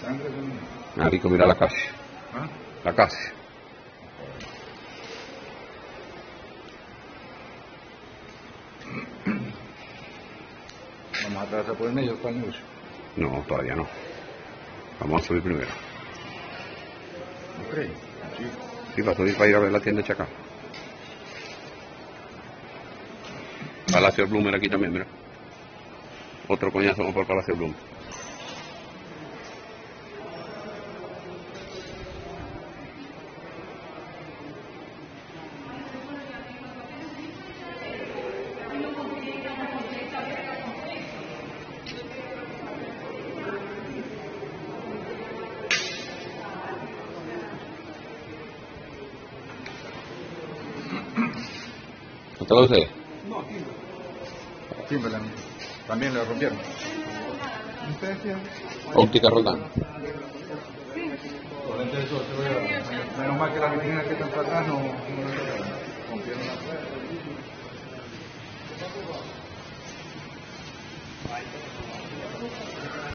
Sangre. Marico, mira la casa. ¿Ah? La casa. Vamos a atravesar por el medio para el negocio. No, todavía no. Vamos a subir primero. ¿No crees? Sí. Sí, para subir para ir a ver la tienda Chacá. Palacio Blumer aquí también, mira. Otro coñazo por Palacio Blumer. Entonces. No, Timberland. También lo rompieron. Óptica Roldán. Menos mal que las vitaminas que están para no.